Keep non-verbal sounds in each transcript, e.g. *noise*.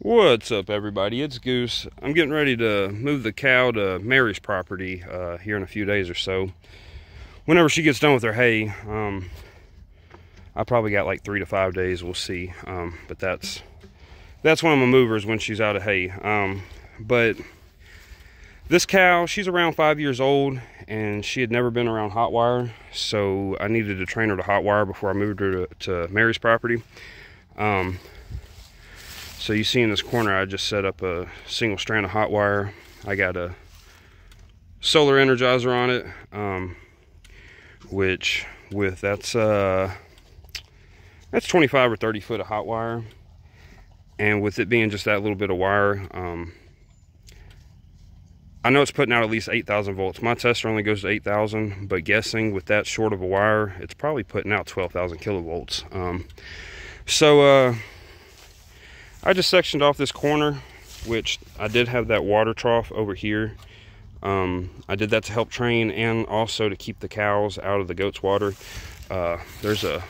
What's up everybody, it's Goose. I'm getting ready to move the cow to Mary's property uh, here in a few days or so. Whenever she gets done with her hay, um, I probably got like three to five days, we'll see. Um, but that's that's one of my movers when she's out of hay. Um, but this cow, she's around five years old and she had never been around hot wire. So I needed to train her to hot wire before I moved her to, to Mary's property. So you see in this corner, I just set up a single strand of hot wire. I got a solar energizer on it, um, which with that's uh, that's 25 or 30 foot of hot wire. And with it being just that little bit of wire, um, I know it's putting out at least 8,000 volts. My tester only goes to 8,000, but guessing with that short of a wire, it's probably putting out 12,000 kilovolts. Um, so, uh, I just sectioned off this corner, which I did have that water trough over here. Um, I did that to help train and also to keep the cows out of the goat's water. Uh, there's a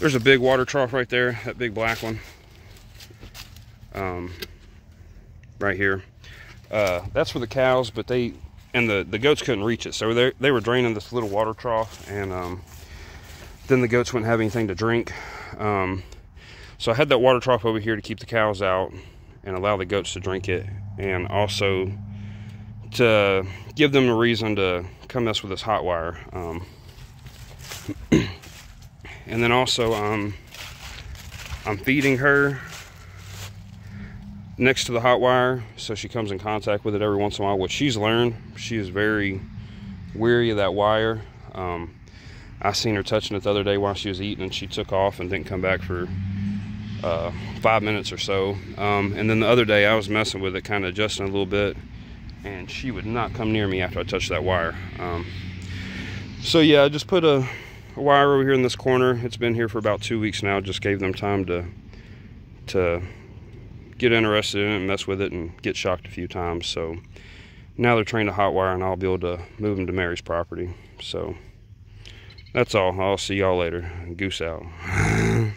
there's a big water trough right there, that big black one. Um, right here. Uh, that's for the cows, but they and the the goats couldn't reach it, so they they were draining this little water trough, and um, then the goats wouldn't have anything to drink. Um, so I had that water trough over here to keep the cows out and allow the goats to drink it and also to give them a reason to come mess with this hot wire. Um, *clears throat* and then also um, I'm feeding her next to the hot wire so she comes in contact with it every once in a while. What she's learned, she is very weary of that wire. Um, I seen her touching it the other day while she was eating and she took off and didn't come back for uh, five minutes or so. Um, and then the other day I was messing with it, kind of adjusting a little bit, and she would not come near me after I touched that wire. Um, so yeah, I just put a, a, wire over here in this corner. It's been here for about two weeks now. Just gave them time to to get interested in it and mess with it and get shocked a few times. So now they're trained to hot wire and I'll be able to move them to Mary's property. So that's all. I'll see y'all later. Goose out. *laughs*